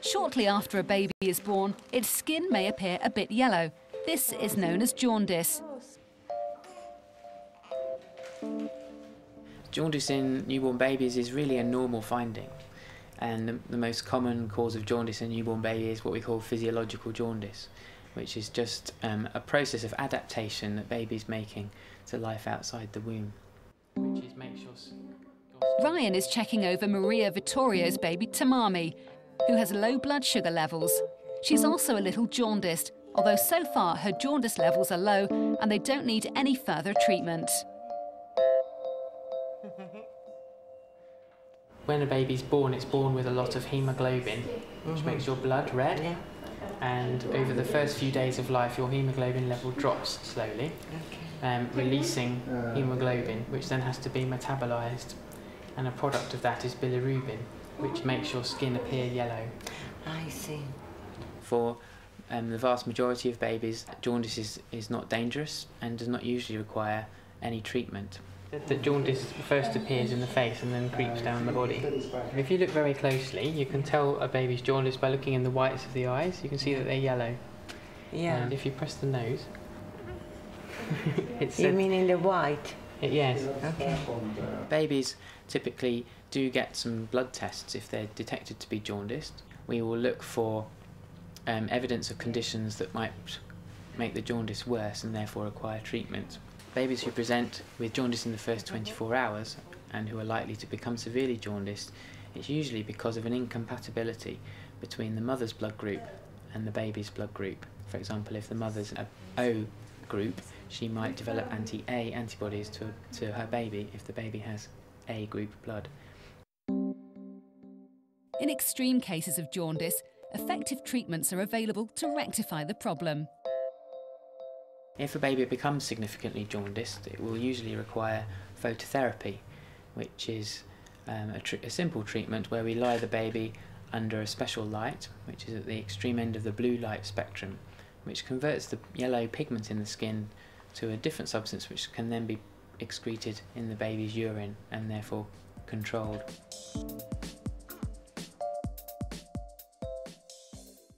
Shortly after a baby is born, its skin may appear a bit yellow. This is known as jaundice. Jaundice in newborn babies is really a normal finding, and the, the most common cause of jaundice in newborn baby is what we call physiological jaundice, which is just um, a process of adaptation that baby's making to life outside the womb. Which is make sure. Ryan is checking over Maria Vittorio's baby Tamami, who has low blood sugar levels. She's also a little jaundiced, although so far her jaundice levels are low and they don't need any further treatment. When a baby's born, it's born with a lot of hemoglobin, which Mhm. makes your blood red. Yeah. And over the first few days of life, your hemoglobin level drops slowly, Okay. um, releasing hemoglobin, which then has to be metabolized. And a product of that is bilirubin, which makes your skin appear yellow. I see. For um, the vast majority of babies, jaundice is, is not dangerous and does not usually require any treatment. The jaundice first appears in the face and then creeps down the body. If you look very closely, you can tell a baby's jaundice by looking in the whites of the eyes. You can see that they're yellow. Yeah. And if you press the nose, it's You mean in the white? It- yes. Okay. Babies typically do get some blood tests if they're detected to be jaundiced. We will look for um, evidence of conditions that might make the jaundice worse and therefore require treatment. Babies who present with jaundice in the first 24 hours and who are likely to become severely jaundiced, it's usually because of an incompatibility between the mother's blood group and the baby's blood group. For example, if the mother's a O group, she might develop anti-A antibodies to, to her baby if the baby has A group blood. In extreme cases of jaundice, effective treatments are available to rectify the problem. If a baby becomes significantly jaundiced, it will usually require phototherapy, which is um, a, a simple treatment where we lie the baby under a special light, which is at the extreme end of the blue light spectrum, which converts the yellow pigment in the skin to a different substance which can then be excreted in the baby's urine and therefore controlled.